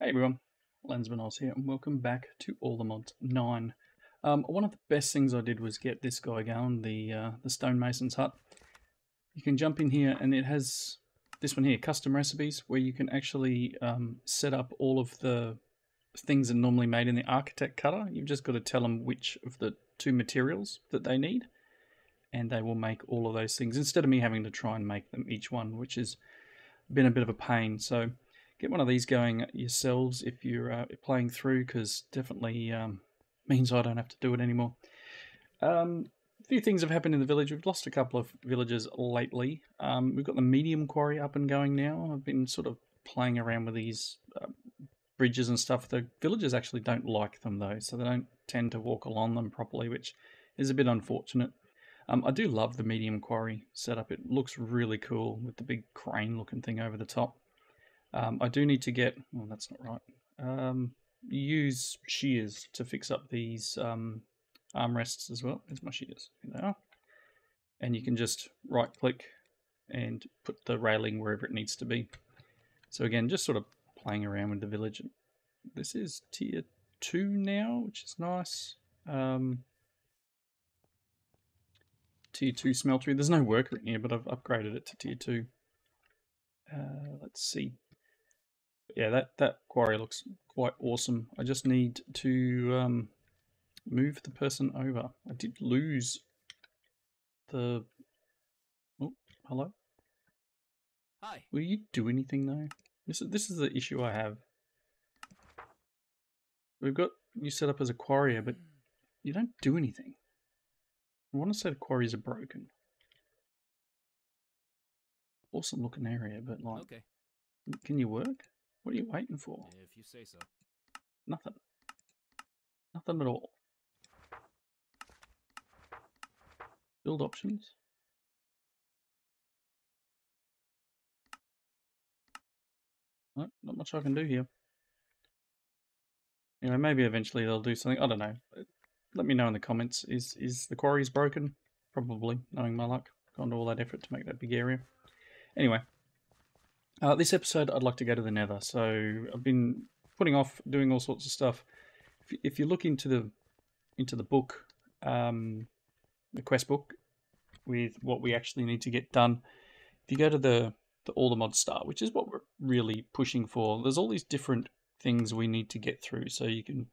Hey everyone, Lensman Oz here, and welcome back to All the Mods 9. Um, one of the best things I did was get this guy going, the uh, the stonemason's hut. You can jump in here, and it has this one here, custom recipes, where you can actually um, set up all of the things that are normally made in the architect cutter. You've just got to tell them which of the two materials that they need, and they will make all of those things instead of me having to try and make them each one, which has been a bit of a pain. So get one of these going yourselves if you're uh, playing through because definitely um, means I don't have to do it anymore. Um, a few things have happened in the village. We've lost a couple of villages lately. Um, we've got the medium quarry up and going now. I've been sort of playing around with these uh, bridges and stuff. The villagers actually don't like them though, so they don't tend to walk along them properly, which is a bit unfortunate. Um, I do love the medium quarry setup. It looks really cool with the big crane looking thing over the top. Um, I do need to get, well, that's not right. Um, use shears to fix up these um, armrests as well. There's my shears. Here they are. And you can just right click and put the railing wherever it needs to be. So again, just sort of playing around with the village. This is tier 2 now, which is nice. Um, tier 2 smeltery. There's no worker in here, but I've upgraded it to tier 2. Uh, let's see yeah, that, that quarry looks quite awesome. I just need to um, move the person over. I did lose the... Oh, hello? Hi. Will you do anything though? This is, this is the issue I have. We've got you set up as a quarrier, but you don't do anything. I want to say the quarries are broken. Awesome looking area, but like, Okay. can you work? What are you waiting for? If you say so. Nothing. Nothing at all. Build options. No, not much I can do here. You know, maybe eventually they'll do something. I don't know. Let me know in the comments. Is is the quarries broken? Probably, knowing my luck. Gone to all that effort to make that big area. Anyway, uh, this episode, I'd like to go to the Nether. So I've been putting off doing all sorts of stuff. If, you- if you look into the into the book, um, the quest book, with what we actually need to get done, if you go to the the all the mod star, which is what we're really pushing for, there's all these different things we need to get through. So you can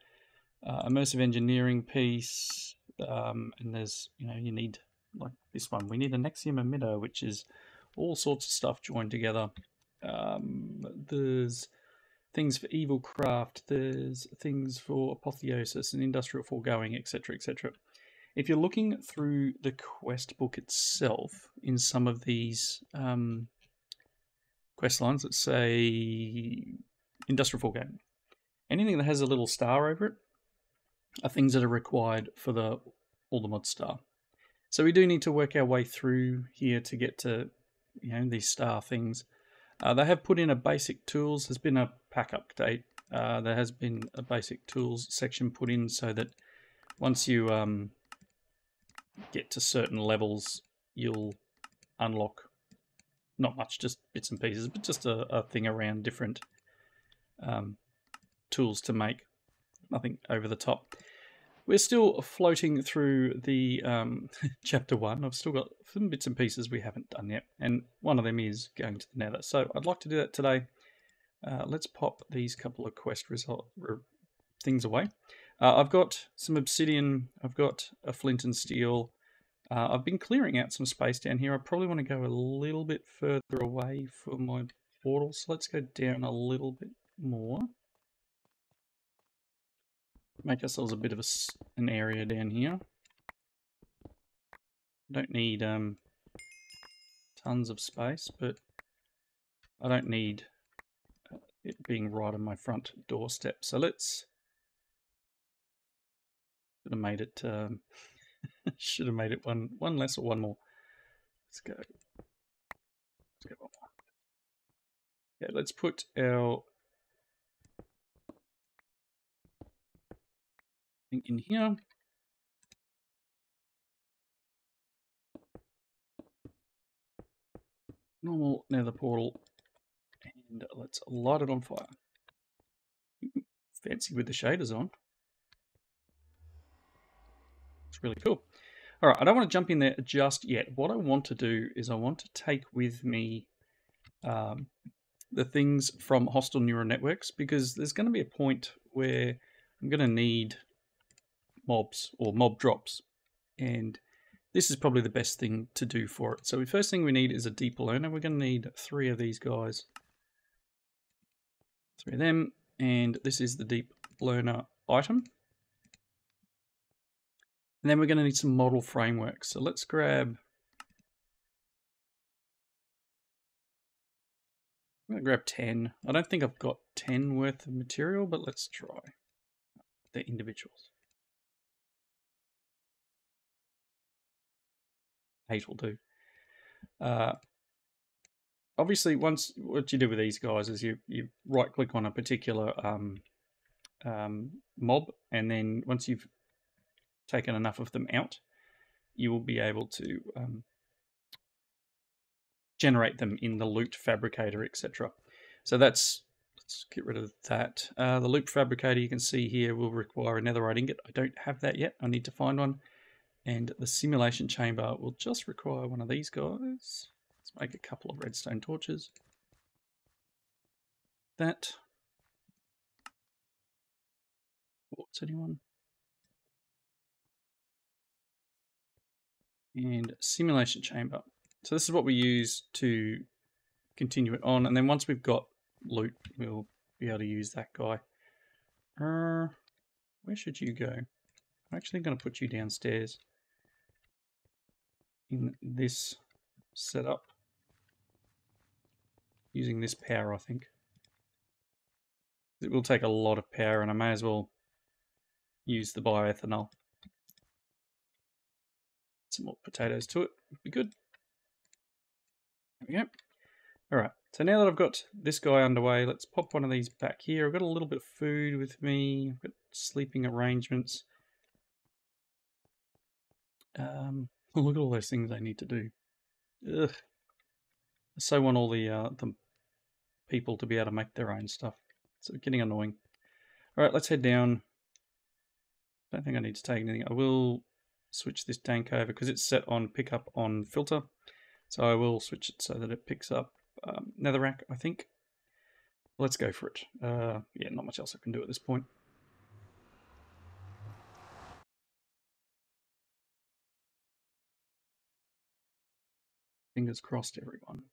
uh, immersive engineering piece, um, and there's you know you need like this one. We need a Nexium emitter, which is all sorts of stuff joined together. Um, there's things for evil craft, there's things for apotheosis and industrial foregoing, etc., etc. If you're looking through the quest book itself, in some of these um, quest lines, let's say industrial foregoing, anything that has a little star over it are things that are required for the all the mod star. So we do need to work our way through here to get to you know these star things. Uh, they have put in a basic tools. There's been a pack update. Uh, there has been a basic tools section put in so that once you um, get to certain levels, you'll unlock not much, just bits and pieces, but just a, a thing around different um, tools to make. Nothing over the top. We're still floating through the um, chapter one. I've still got some bits and pieces we haven't done yet, and one of them is going to the Nether. So I'd like to do that today. Uh, let's pop these couple of quest result things away. Uh, I've got some obsidian. I've got a flint and steel. Uh, I've been clearing out some space down here. I probably want to go a little bit further away for my portal. So let's go down a little bit more make ourselves a bit of a, an area down here. Don't need um, tons of space, but I don't need uh, it being right on my front doorstep. So let's should have made it um, should have made it one one less or one more. Let's go. Let's go one more. Yeah, let's put our thing in here. Normal nether portal. And let's light it on fire. fancy with the shaders on. It's really cool. All right, I don't want to jump in there just yet. What I want to do is I want to take with me um, the things from hostile neural networks because there's going to be a point where I'm going to need mobs or mob drops. And this is probably the best thing to do for it. So the first thing we need is a deep learner. We're going to need three of these guys. Three of them. And this is the deep learner item. And then we're going to need some model frameworks. So let's grab I'm going to grab 10. I don't think I've got 10 worth of material, but let's try the individuals. 8 will do. Uh, obviously, once what you do with these guys is you, you right click on a particular um, um, mob, and then once you've taken enough of them out, you will be able to um, generate them in the loot fabricator, etc. So that's let's get rid of that. Uh, the loot fabricator you can see here will require a netherite ingot. I don't have that yet. I need to find one. And the simulation chamber will just require one of these guys. Let's make a couple of redstone torches. That. What's anyone? And simulation chamber. So this is what we use to continue it on. And then once we've got loot, we'll be able to use that guy. Uh, where should you go? I'm actually going to put you downstairs in this setup using this power, I think. It will take a lot of power and I may as well use the bioethanol. Some more potatoes to it would be good. There we go. All right, so now that I've got this guy underway, let's pop one of these back here. I've got a little bit of food with me. I've got sleeping arrangements. Um, look at all those things I need to do. Ugh. I so want all the, uh, the people to be able to make their own stuff. It's getting annoying. All right, let's head down. Don't think I need to take anything. I will switch this tank over because it's set on pickup on filter. So I will switch it so that it picks up um, netherrack, I think. Let's go for it. Uh, yeah, not much else I can do at this point. Fingers crossed, everyone.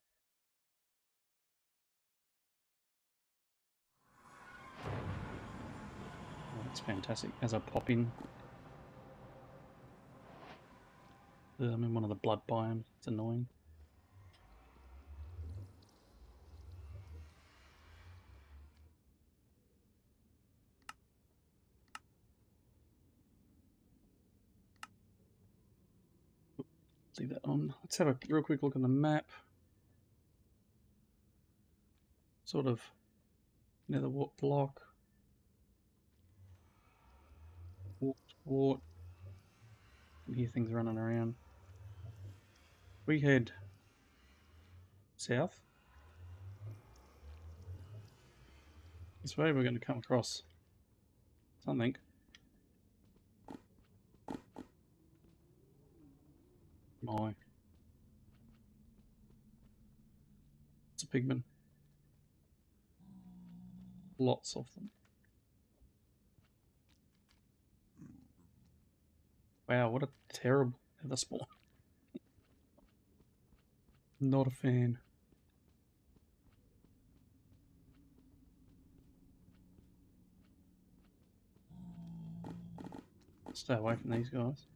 Oh, that's fantastic. As I pop in, I'm in one of the blood biomes. It's annoying. Leave that on. Let's have a real quick look on the map. Sort of nether wart block. Wart, wart. You hear things running around. We head south. This way we're going to come across something. My. It's a pigman. Lots of them. Wow, what a terrible nether spawn. Not a fan. Stay away from these guys.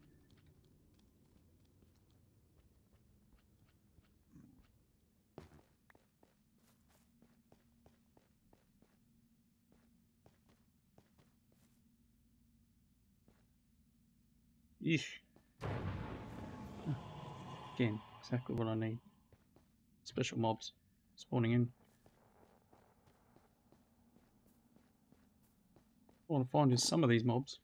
Yeesh. Again, exactly what I need. Special mobs spawning in. I want to find is some of these mobs.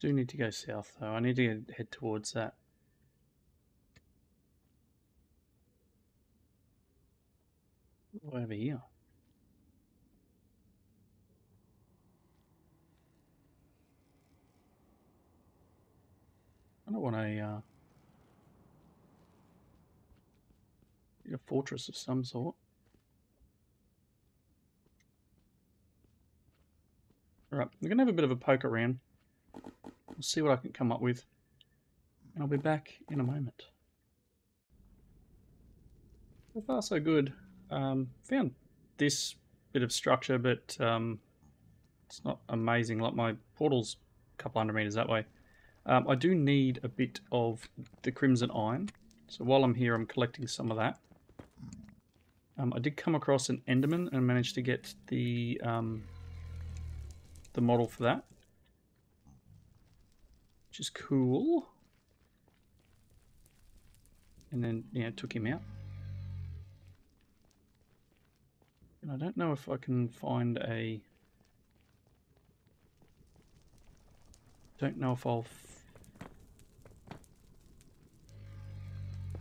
Do need to go south though. I need to head towards that. Over here. Fortress of some sort. Alright, we're going to have a bit of a poke around. We'll see what I can come up with. And I'll be back in a moment. So far so good. Um, found this bit of structure, but um, it's not amazing. Like my portal's a couple hundred meters that way. Um, I do need a bit of the Crimson Iron. So while I'm here, I'm collecting some of that. Um, I did come across an Enderman and managed to get the um, the model for that, which is cool. And then yeah, took him out. And I don't know if I can find a. Don't know if I'll.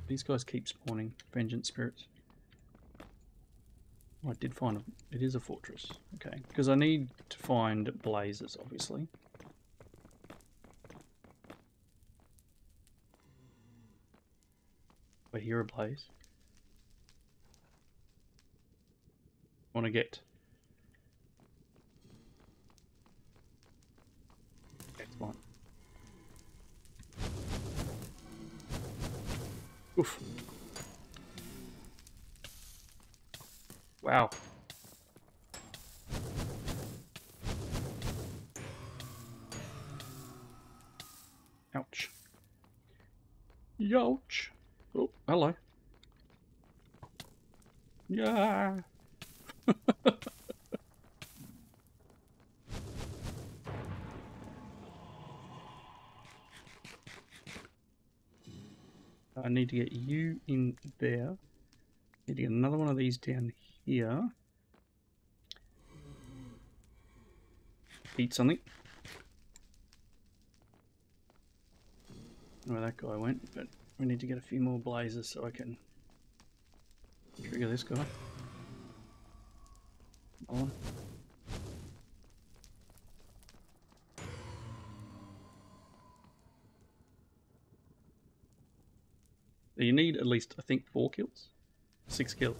These guys keep spawning vengeance spirits. I did find a, it is a fortress. Okay, because I need to find blazes, obviously. I hear a blaze. Want to get. Excellent. Oof. Wow. Ouch. Youch. Oh, hello. Yeah. I need to get you in there. Need to get another one of these down here. Eat something. Where that guy went, but we need to get a few more blazes so I can trigger this guy. On. You need at least, I think, four kills? Six kills.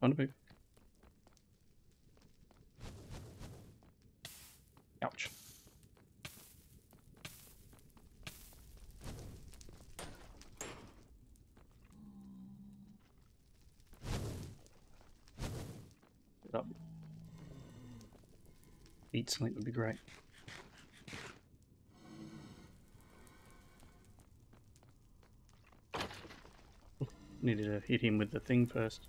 Time to move. Ouch. Get up. Eat something would be great. Needed to hit him with the thing first.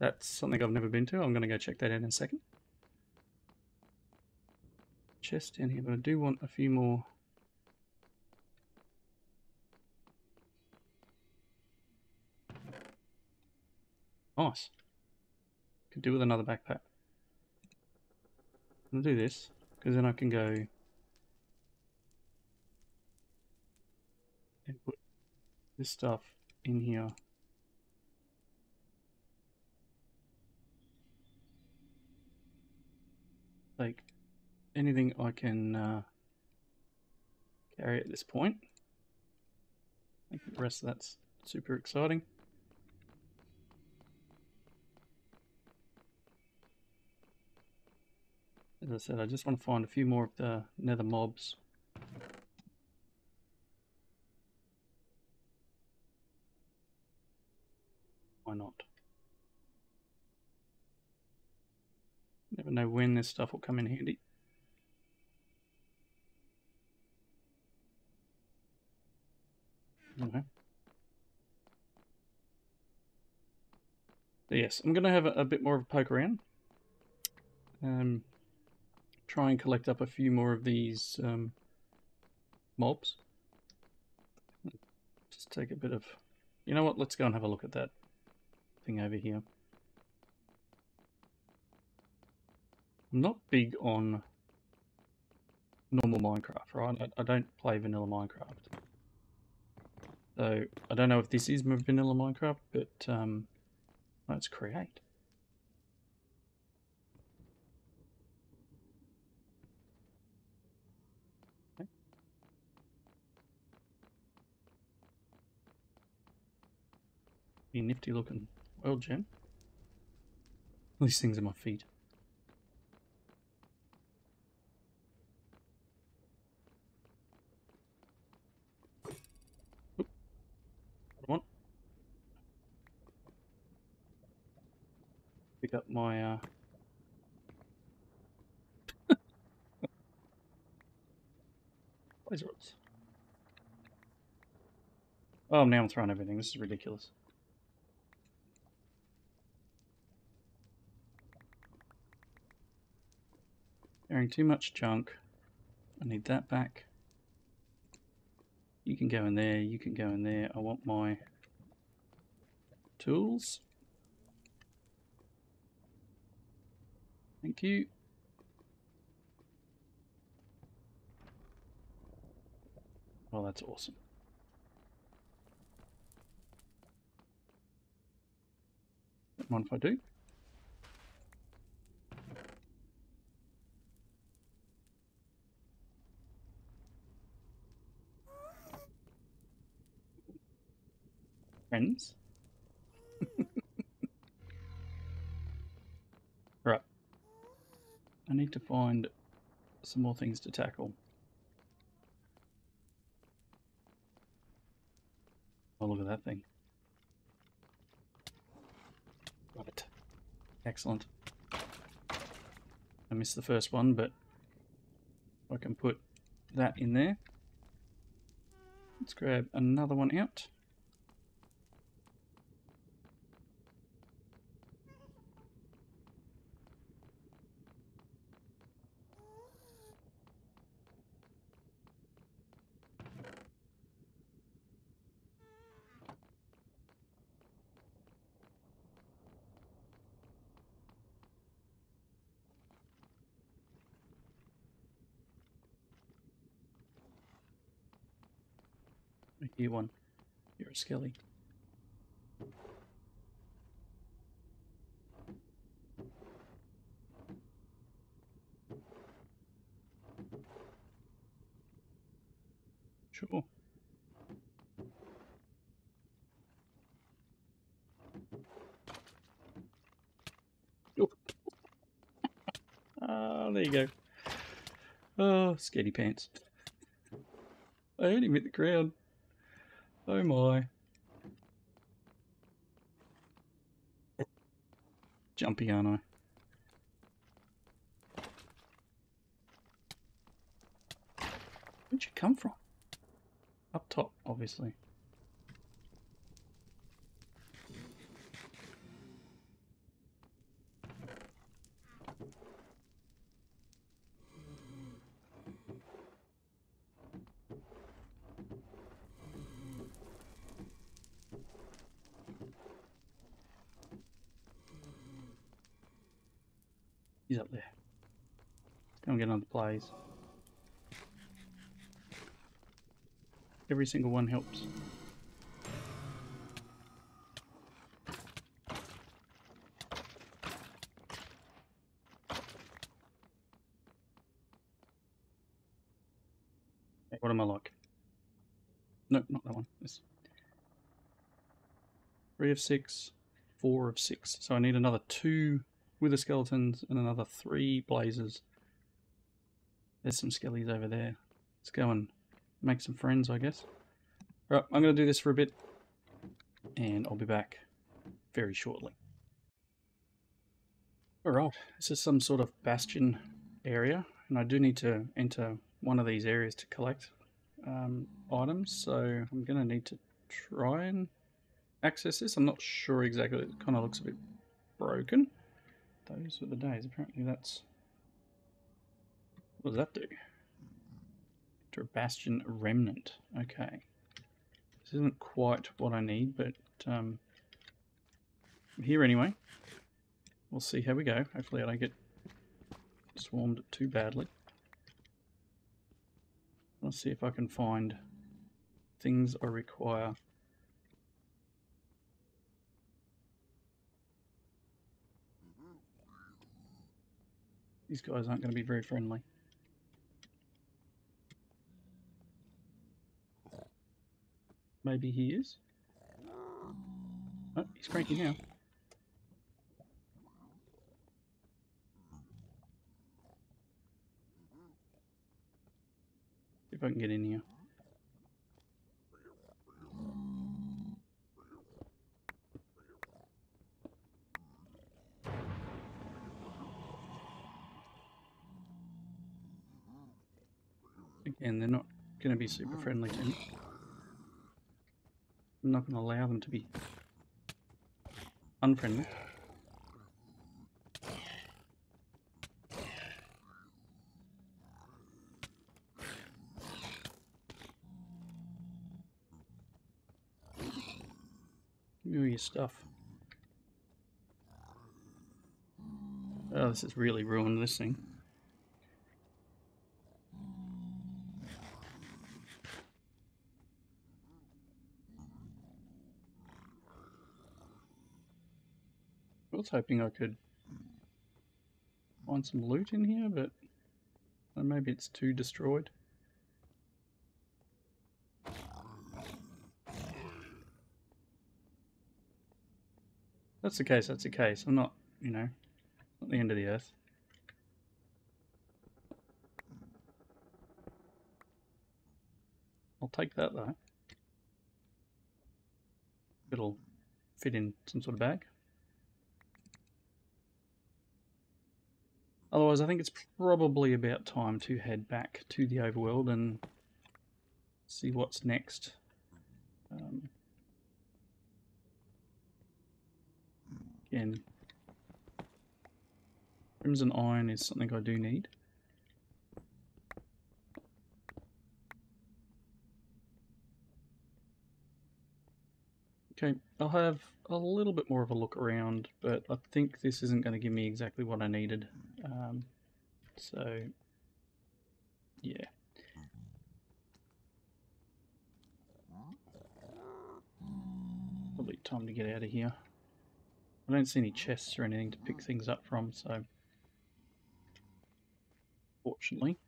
That's something I've never been to. I'm going to go check that out in a second. Chest in here, but I do want a few more Nice. Could do with another backpack. I'm gonna do this, because then I can go and put this stuff in here. Like anything I can uh, carry at this point. I think the rest of that's super exciting. As I said, I just want to find a few more of the nether mobs. Why not? Never know when this stuff will come in handy. Okay. But yes, I'm going to have a, a, bit more of a poke around. Um, try and collect up a few more of these um, mobs. Just take a bit of... You know what? Let's go and have a look at that thing over here. I'm not big on normal Minecraft, right? I, don't play vanilla Minecraft. So, I don't know if this is vanilla Minecraft, but um, let's create. Nifty looking world gem. These things are my feet. Pick up my uh blaze rods. Oh, now I'm throwing everything. This is ridiculous. Carrying too much junk. I need that back. You can go in there, you can go in there. I want my tools. Thank you. Well, that's awesome. Mind if I do. Friends? right. I need to find some more things to tackle. Oh, look at that thing. Got it. Excellent. I missed the first one, but I can put that in there. Let's grab another one out. You one. You're a skelly. Sure. Oh. Ah, there you go. Oh, scaredy pants. I only hit the ground. Oh my. Jumpy, aren't I? Where'd you come from? Up top, obviously. He's up there. Let's plays. Every single one helps. What am I like? No, not that one. This. Three of six, four of six. So I need another two wither skeletons and another three blazes. There's some skellies over there. Let's go and make some friends, I guess. Right, I'm going to do this for a bit, and I'll be back very shortly. Alright, this is some sort of bastion area, and I do need to enter one of these areas to collect um, items, so I'm going to need to try and access this. I'm not sure exactly, it kind of looks a bit broken. Those were the days. Apparently that's... What does that do? To a Bastion Remnant. Okay. This isn't quite what I need, but um, I'm here anyway. We'll see how we go. Hopefully I don't get swarmed too badly. Let's see if I can find things I require. These guys aren't going to be very friendly. Maybe he is. Oh, he's cranky now. if I can get in here. Again, they're not going to be super friendly to me. I'm not going to allow them to be unfriendly. Give me your stuff. Oh, this has really ruined this thing. Was hoping I could find some loot in here, but uh, maybe it's too destroyed. That's the case, that's the case. I'm not, you know, not the end of the earth. I'll take that though. It'll fit in some sort of bag. Otherwise, I think it's probably about time to head back to the overworld and see what's next. Um, again, Crimson Iron is something I do need. Okay, I'll have a little bit more of a look around, but I think this isn't going to give me exactly what I needed. Um, so, yeah. Probably time to get out of here. I don't see any chests or anything to pick things up from, so fortunately.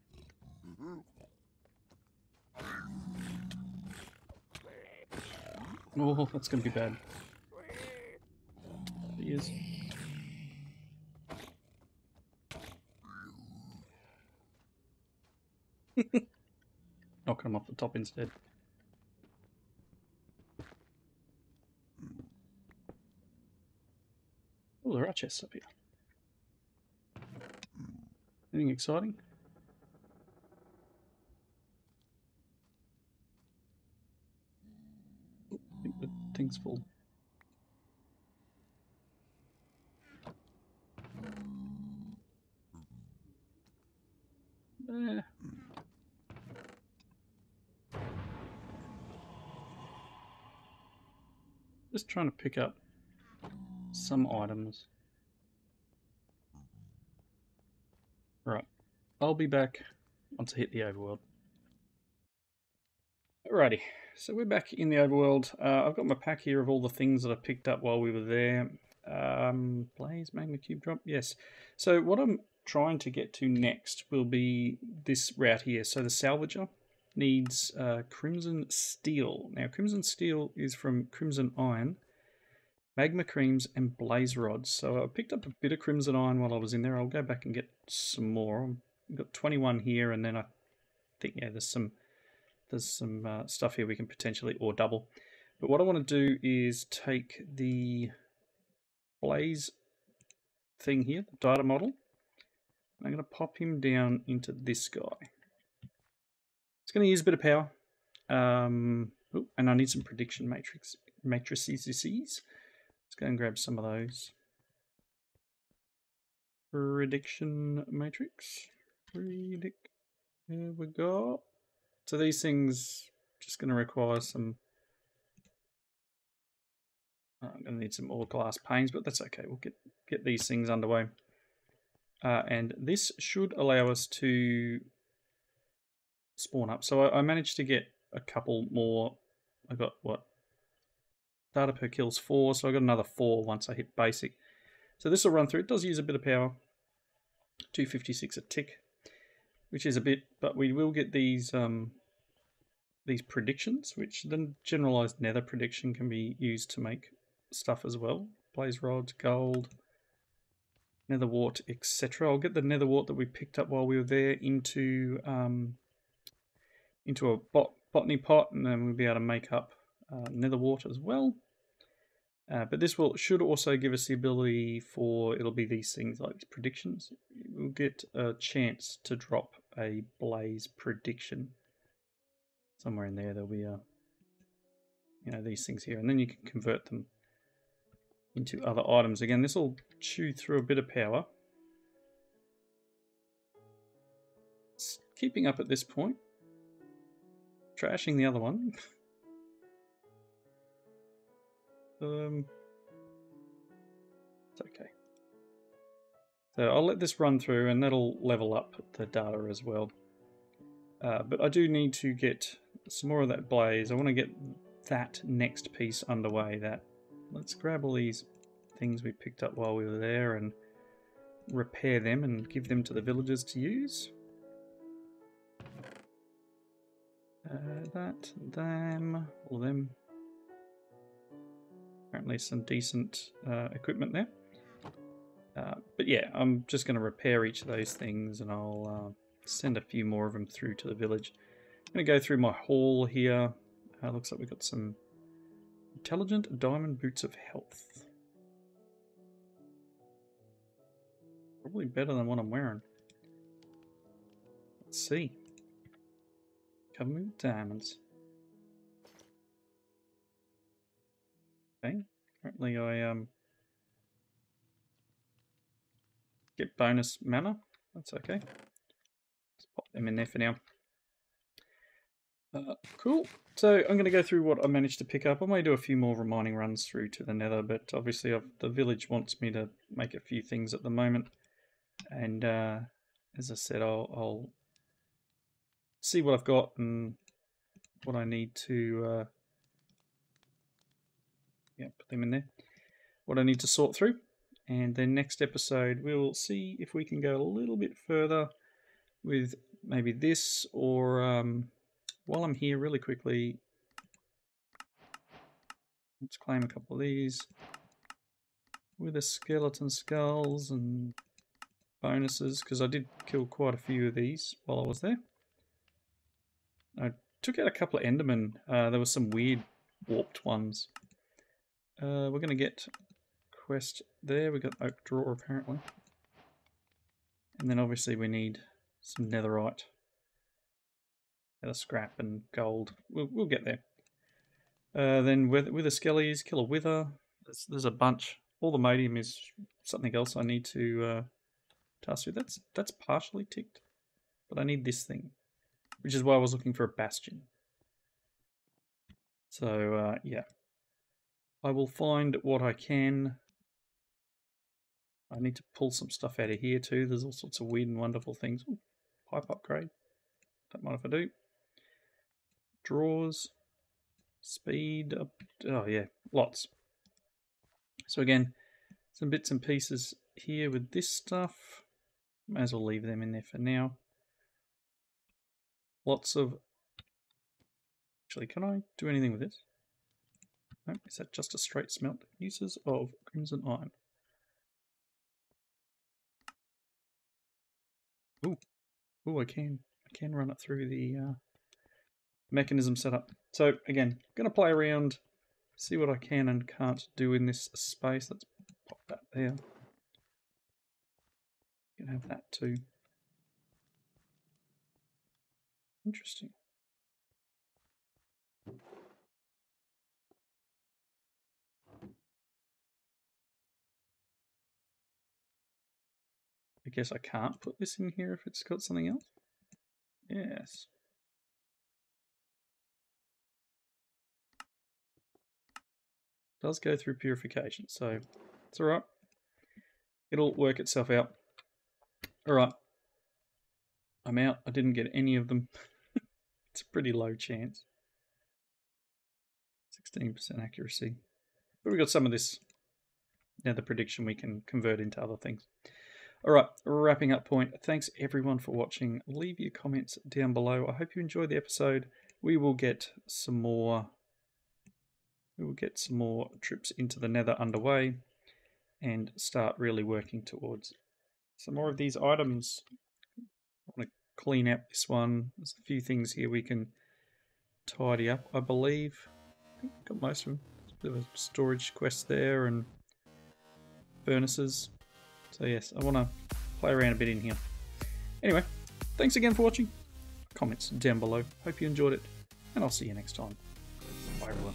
Oh, that's to be bad. He is. Knocking him off the top instead. Oh, there are chests up here. Anything exciting? Oh, I full. Eh. Just trying to pick up some items. Right, I'll be back once I hit the overworld. Alrighty, so we're back in the overworld. Uh, I've got my pack here of all the things that I picked up while we were there. Um, Blaze, Magma Cube Drop, yes. So what I'm trying to get to next will be this route here. So the Salvager needs uh, Crimson Steel. Now, Crimson Steel is from Crimson Iron, Magma Creams, and Blaze Rods. So I picked up a bit of Crimson Iron while I was in there. I'll go back and get some more. I've got 21 here, and then I think, yeah, there's some there's some uh, stuff here we can potentially or double. But what I want to do is take the Blaze thing here, the data model. I'm going to pop him down into this guy. It's going to use a bit of power. Um, ooh, and I need some prediction matrix matrices. Let's go and grab some of those. Prediction matrix. Predict. There we go. So these things just going to require some. uh, I'm going to need some more glass panes, but that's okay. We'll get get these things underway, uh, and this should allow us to spawn up. So I, I managed to get a couple more. I got what data per kills four, so I got another four once I hit basic. So this will run through. It does use a bit of power. 256 a tick, which is a bit, but we will get these um, these predictions, which the generalized nether prediction can be used to make stuff as well. Blaze rods, gold, nether wart, etc. I'll get the nether wart that we picked up while we were there into um, into a bot botany pot, and then we'll be able to make up uh, nether wart as well. Uh, but this will should also give us the ability for it'll be these things like predictions. We'll get a chance to drop a blaze prediction somewhere in there. There'll be a you know these things here, and then you can convert them into other items. Again, this will chew through a bit of power. It's keeping up at this point. Trashing the other one. Um, So I'll let this run through and that'll level up the data as well. Uh, but I do need to get some more of that blaze. I want to get that next piece underway. That Let's grab all these things we picked up while we were there and repair them and give them to the villagers to use. Uh, that, them, all of them apparently some decent uh, equipment there. Uh, but yeah, I'm just going to repair each of those things and I'll uh, send a few more of them through to the village. I'm going to go through my haul here. Uh, looks like we've got some intelligent diamond boots of health. Probably better than what I'm wearing. Let's see. Cover me with diamonds. Okay. Apparently I um get bonus mana. That's okay. Let's pop them in there for now. Uh, cool. So I'm going to go through what I managed to pick up. I may do a few more remining runs through to the nether, but obviously I've, the village wants me to make a few things at the moment. And uh, as I said, I'll, I'll see what I've got and what I need to uh, yeah, put them in there. What I need to sort through. And then next episode, we'll see if we can go a little bit further with maybe this or um, while I'm here really quickly, let's claim a couple of these with the skeleton skulls and bonuses because I did kill quite a few of these while I was there. I took out a couple of Endermen. Uh, there were some weird warped ones. Uh, we're going to get quest there. We got oak drawer apparently. And then obviously we need some netherite. Nether scrap and gold. We'll, we'll get there. Uh, then with, with the skellies, kill a wither. There's, there's a bunch. Allthemodium is something else I need to uh, task through. That's, that's partially ticked. But I need this thing. Which is why I was looking for a bastion. So, uh, yeah. I will find what I can. I need to pull some stuff out of here too. There's all sorts of weird and wonderful things. Ooh, pipe upgrade. Don't mind if I do. Drawers. Speed up. Oh yeah, lots. So again, some bits and pieces here with this stuff. May as well leave them in there for now. Lots of... Actually, can I do anything with this? No, is that just a straight smelt? Uses of crimson iron. Ooh, ooh, I can, I can run it through the uh, Mekanism setup. So again, to play around, see what I can and can't do in this space. Let's pop that there. You can have that too. Interesting. guess I can't put this in here if it's got something else. Yes. Does go through purification, so it's alright. It'll work itself out. Alright. I'm out. I didn't get any of them. it's a pretty low chance. 16% accuracy. But we got some of this. Now the prediction we can convert into other things. All right, wrapping up point. Thanks everyone for watching. Leave your comments down below. I hope you enjoyed the episode. We will get some more we will get some more trips into the nether underway and start really working towards some more of these items. I want to clean up this one. There's a few things here we can tidy up, I believe. I think got most of them. There's a bit of a storage quest there and furnaces. So yes, I want to play around a bit in here. Anyway, thanks again for watching. Comments down below. Hope you enjoyed it, and I'll see you next time. Bye everyone.